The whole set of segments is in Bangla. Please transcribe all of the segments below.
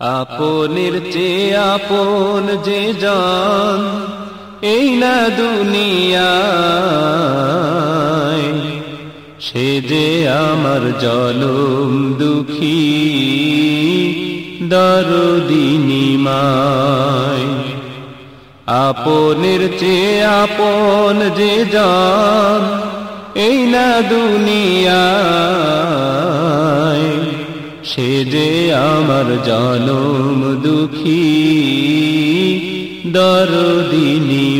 আপনের চেয়ে আপন যে জান, এই না দুনিয়ায়। সে যে আমার জলম দুঃখী দরদিনীমায় আপনের চেয়ে আপন যে জান, এই না দুনিয়ায়। সে যে আমার জনম দুঃখী দরদিনীমায়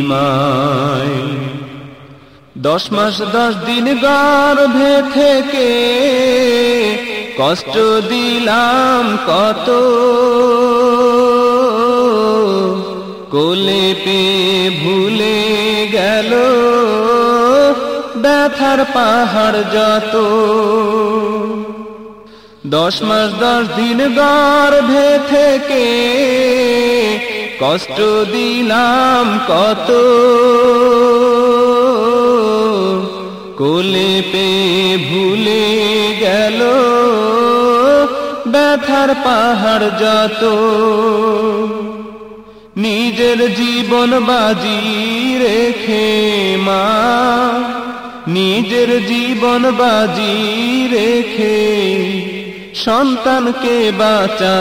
দশ মাস দশ দিন গর্ভে থেকে কষ্ট দিলাম কত। কোলে পে ভুলে গেল ব্যথার পাহাড় যত। দশ মাস, দশ দিন গর্ভে থেকে কষ্ট দিলাম কত। কোলে পে ভুলে গেল, ব্যথার পাহাড় যত। নিজের জীবন বাজি রেখে মা, নিজের জীবন বাজি রেখে সন্তানকে বাঁচায়।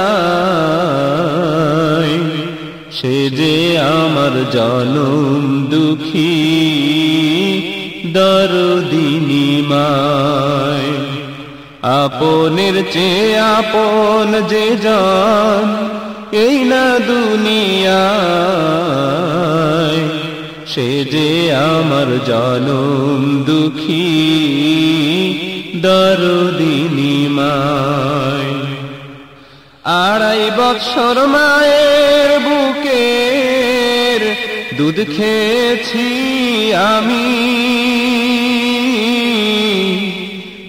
সে যে আমার জনম দুঃখী দরদিনীমায় আপনের চেয়ে আপন যে জান, এই না দুনিয়ায়। সে যে আমার জনম দুঃখী দরদিনীমায় আড়াই বৎসর মায়ের বুকের দুধ খেয়েছি আমি।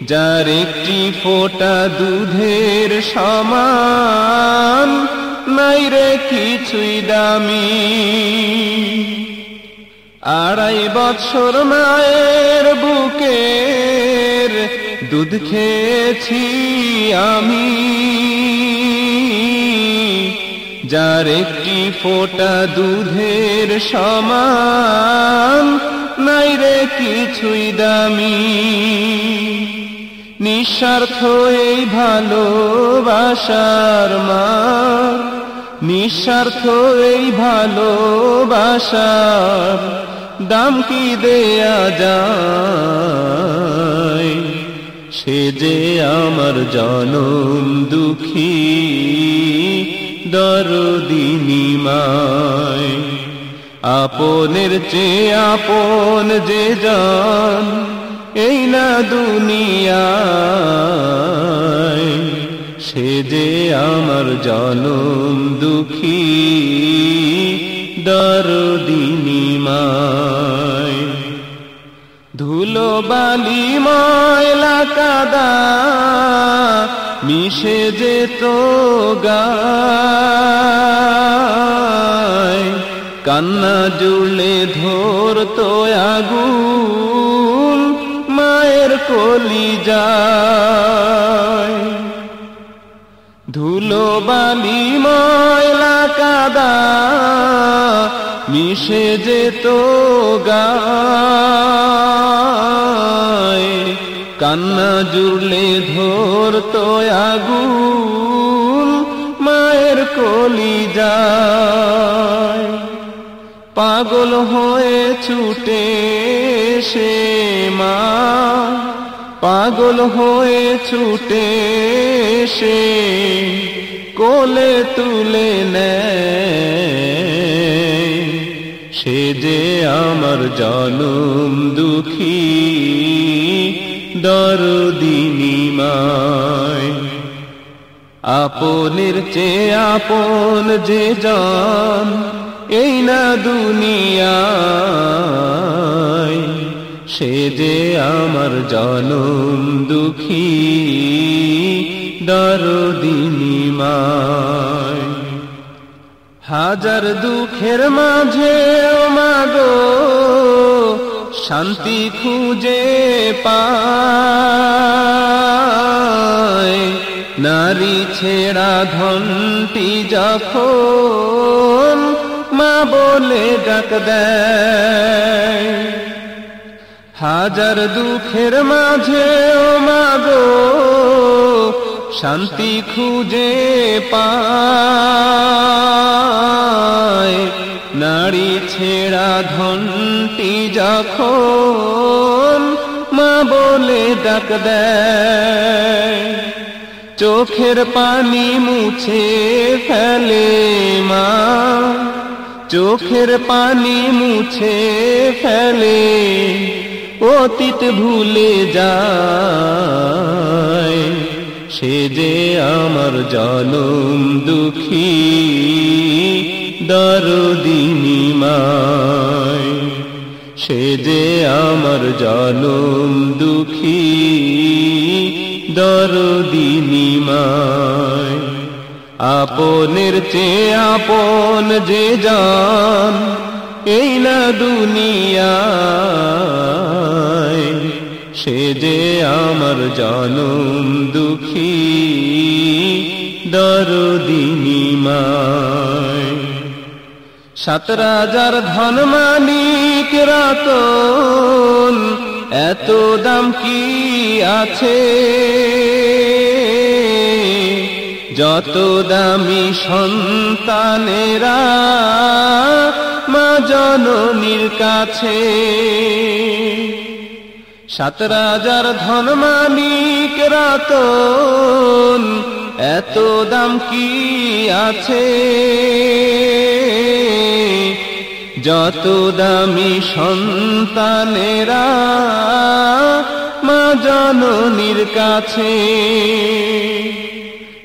যার একটি ফোটা দুধের সমান নাই রে কিছুই দামি। আড়াই বৎসর মায়ের বুকের দুধ খেয়েছি আমি। যার একটি ফোটা দুধের সমান নাই রে কিছুই দামি। নিঃস্বার্থ এই ভালোবাসার মা নিঃস্বার্থ এই ভালোবাসার দাম কি দেয়া যায়? সে যে আমার জনম দুঃখী দরদিনীমায় আপনের চেয়ে আপন যে জান, এই না দুনিয়ায়। সে যে আমার জনম দুঃখী দরদিনীমায় ধুলো বালি ময়লা কাদা, মিশে যেত গায়। কান্না জুড়লে ধরতো আগুন, মায়ের কলি যায় ধুলো বালি ময়লা কাদা, মিশে যেত গায়। কান্না জুড়লে ধরতো আগুন, মায়ের কলি যায় পাগল হয়ে ছুটে সে মা, পাগল হয়ে ছুটে সে কোলে তুলে নেয়। সে যে আমার জনম দুঃখী। দরদিনীমায় আপনের চেয়ে আপন যে জান, এই না দুনিয়ায়। সে যে আমার জনম দুঃখী দরদিনীমায়। হাজার দুঃখের মাঝে মাগো শান্তি খুঁজে পায়। নারী ছেড়া ধনটি যখন মা বলে ডাক দেয়। হাজার দুঃখের মাঝে ও মাগো শান্তি খুঁজে পায়। নারী ছেড়া ধনটি যখন মা বলে ডাক দেয়, চোখের পানি মুছে ফেলে মা। চোখের পানি মুছে ফেলে, অতীত ভুলে যায়। সে যে আমার জনম দুঃখী, দরদিনী মায়। সে যে আমার জনম দুঃখী, দরদিনী মায়। আপনের চেয়ে আপন যে জান, এই না দুনিয়ায় সে যে আমার জনম দুঃখী, দরদিনী মায়। সাত রাজার ধন মানিক রাতন, এত দাম কি আছে? যত দামি সন্তানেরা মা জননীর কাছে সাত রাজার ধন মানিক রাতন, এত দাম কি আছে? যত দামি সন্তানেরা মা জননীর কাছে,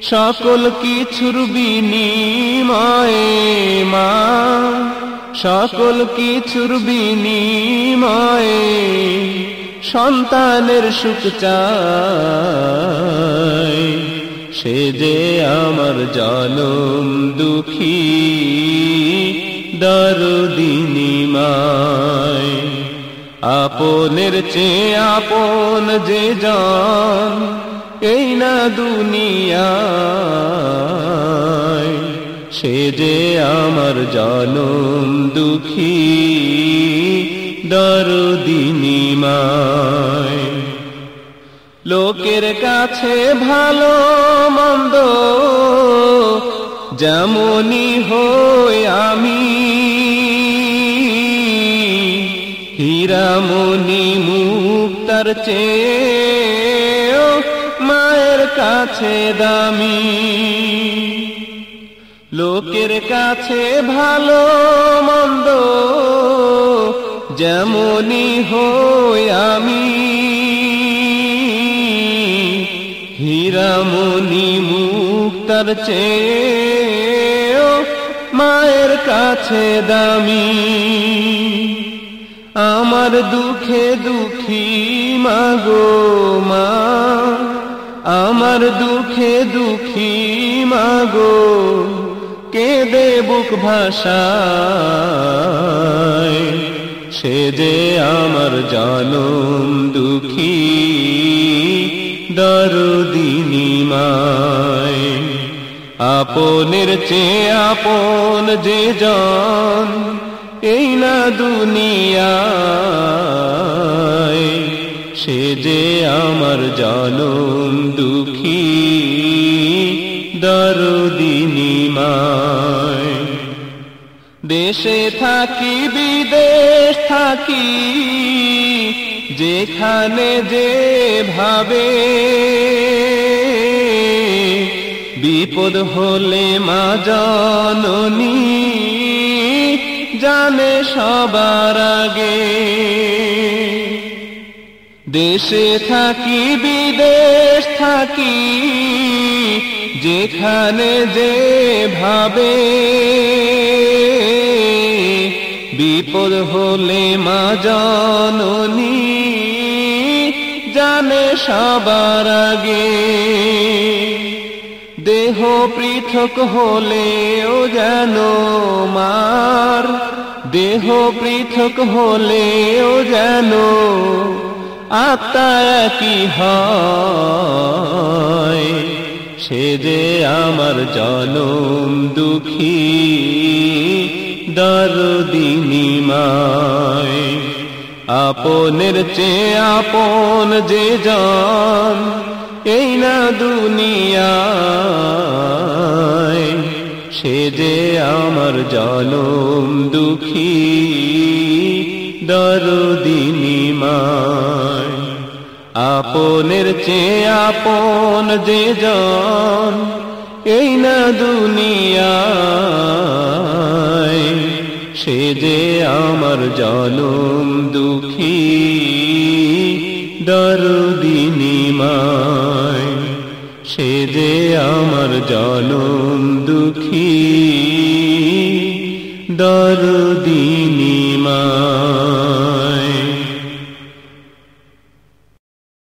সকল কিছুর বিনিময়ে মা, সকল কিছুর বিনিময়ে সন্তানের সুখ চায় সে যে আমার জনম দুঃখী, দরদিনী মায় আপনের চেয়ে আপন যে জন, এই না দুনিয়ায়। সে যে আমার জনম দুঃখী দরদিনী মায় লোকের কাছে ভালো, মন্দ, যেমনই হই আমি। হীরামণি মুক্তার চেয়ে মায়ের কাছে দামি। লোকের কাছে ভালো, মন্দ যেমনই হই আমি, হীরামণি মুক্তার চেয়ে মায়ের কাছে দামি। আমার দুঃখে দুঃখী মাগো মা, আমার দুঃখে দুঃখী মাগো কেঁদে বুক ভাষায় সে যে আমার জনম দুঃখী, দরদিনী মায়। আপনের চেয়ে আপন যে জন, এই না দুনিয়ায়। সে যে আমার জনম দুঃখী, দরদিনী মায়। দেশে থাকি বিদেশ থাকি, যেখানে যে ভাবে। বিপদ হলে মা জননী জানে সবার আগে। দেশে থাকি, বিদেশ থাকি, যেখানে যে ভাবে। বিপদ হলে মা জননী জানে সবার আগে। দেহ পৃথক হলেও যেন মার। দেহ পৃথক হলেও যেন আত্মা কি হয়। সে যে আমার জনম দুঃখী। দরদিনীমায় আপনের চেয়ে আপন যে জান, এই না দুনিয়ায়, সে যে আমার জনম দুঃখী দরদিনীমায় আপনের চেয়ে আপন যে জন, এই না দুনিয়ায় সে যে আমার জনম দুঃখী দরদিনীমায় সে যে আমার জনম দুঃখী দরদিনীমায়